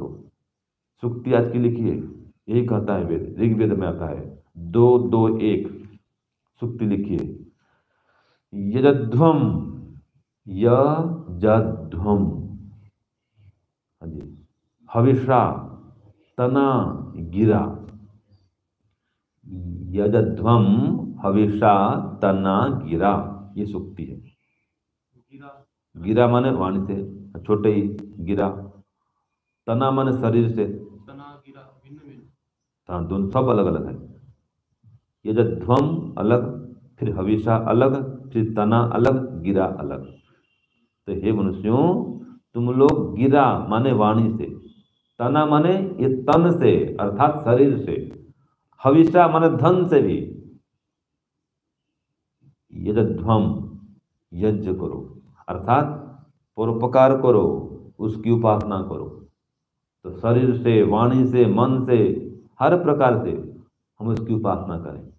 करो सुक्ति आज की लिखी है। यही कहता है वेद, ऋग्वेद में आता है। दो दो, एक, सुक्ति लिखिए यजध्वम यजध्वम हाँ जी। हविषा, तना, गिरा। यजध्वम हविषा, तना, गिरा, ये सुक्ति है। गिरा माने वाणी से, छोटे ही, गिरा। तना माने शरीर से हाँ दोनों सब अलग अलग है ये जो ध्वम अलग फिर हविषा अलग फिर तना अलग गिरा अलग तो हे मनुष्यों तुम लोग गिरा माने वाणी से तना माने ये तन से अर्थात शरीर से हविषा माने धन से भी ये जो ध्वम यज्ञ करो अर्थात परोपकार करो उसकी उपासना करो तो शरीर से, वाणी से, मन से, हर प्रकार से हम उसकी उपासना करें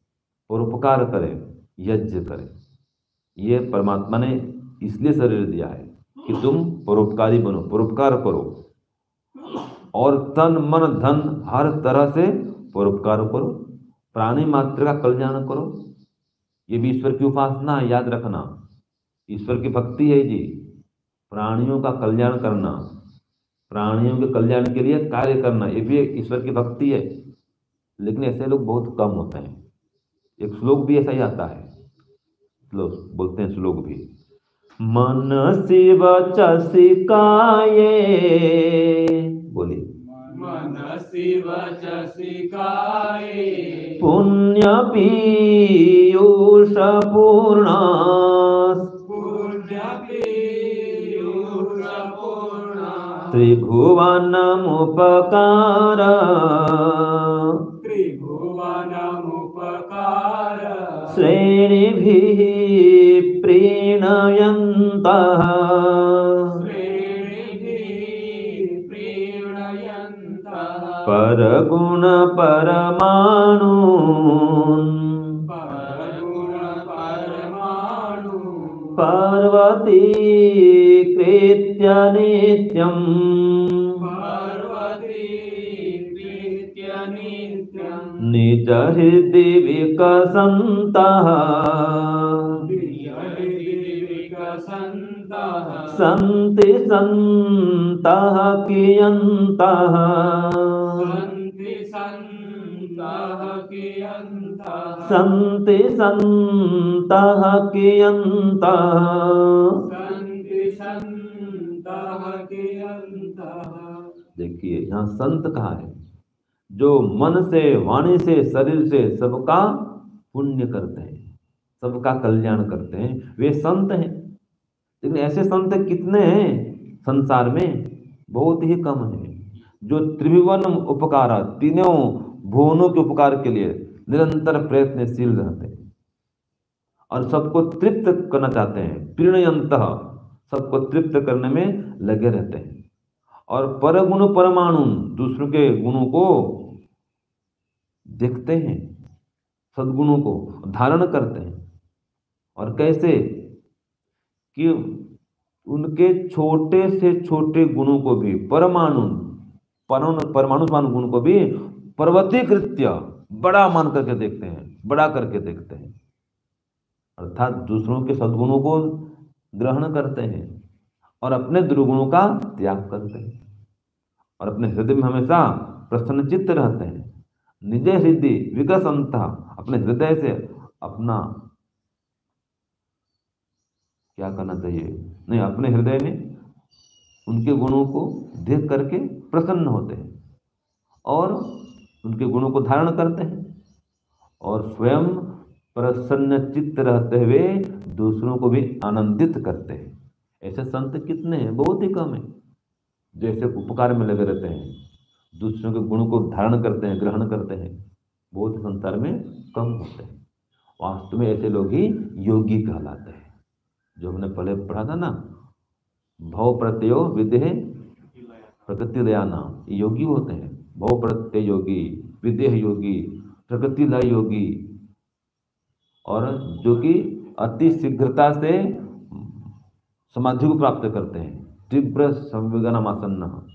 परोपकार करें, यज्ञ करें। ये परमात्मा ने इसलिए शरीर दिया है कि तुम परोपकारी बनो, परोपकार करो। और तन, मन, धन हर तरह से परोपकार करो। प्राणी मात्र का कल्याण करो। ये भी ईश्वर की उपासना है, याद रखना। ईश्वर की भक्ति है जी। प्राणियों का कल्याण करना। प्राणियों के कल्याण के लिए कार्य करना ये भी एक ईश्वर की भक्ति है। लेकिन ऐसे लोग बहुत कम होते हैं। एक श्लोक भी ऐसा ही आता है। श्लोक बोलते हैं श्लोक भी। मन शिव चसिकाये बोलिए। मन शिव वचसिकाये पुण्य पीयूष पूर्ण। त्रिभुवनमुपकार। त्रिभुवनमुपकार। श्रेणिभिः प्रीणयन्तः। श्रेणिभिः पार्वती प्रीत्य नित्यम् निजहृदि विकसन्तः विकसन्तः सन्ति सन्तः कियन्तः। सन्ति सन्तः कियन्तः। देखिए यहाँ संत कहा है? जो मन से वाणी से शरीर से सबका पुण्य करते हैं सबका कल्याण करते हैं वे संत हैं। लेकिन ऐसे संत कितने हैं संसार में? बहुत ही कम है। जो त्रिभुवन उपकार तीनों भुवनों के उपकार के लिए निरंतर प्रयत्नशील रहते हैं। और सबको तृप्त करना चाहते हैं, प्रीणयंत सबको तृप्त करने में लगे रहते हैं। और परगुण परमाणु दूसरों के गुणों को देखते हैं, सद्गुणों को धारण करते हैं। और कैसे? कि उनके छोटे से छोटे गुणों को भी, परमाणु परमाणु परमाणु गुण को भी पर्वतीकृत्य बड़ा मान करके देखते हैं, बड़ा करके देखते हैं। अर्थात दूसरों के सद्गुणों को ग्रहण करते हैं और अपने दुर्गुणों का त्याग करते हैं और अपने हृदय में हमेशा प्रसन्नचित्त रहते हैं। निज हृदय विकसंता अपने हृदय से अपना क्या करना चाहिए? नहीं, अपने हृदय में उनके गुणों को देख करके प्रसन्न होते हैं और उनके गुणों को धारण करते हैं और स्वयं प्रसन्न चित्त रहते हुए दूसरों को भी आनंदित करते हैं। ऐसे संत कितने हैं? बहुत ही कम है। जैसे उपकार में लगे रहते हैं, दूसरों के गुणों को धारण करते हैं, ग्रहण करते हैं, बहुत संसार में कम होते हैं। वास्तव में ऐसे लोग ही योगी कहलाते हैं। जो हमने पहले पढ़ा था ना, भव प्रत्ययो विदेह प्रकृति दया नाम योगी होते हैं। भव प्रत्यय योगी, विदेह योगी प्रकृति लय योगी। और जो कि अति शीघ्रता से समाधि को प्राप्त करते हैं। तीव्र संवेदनामासन्न।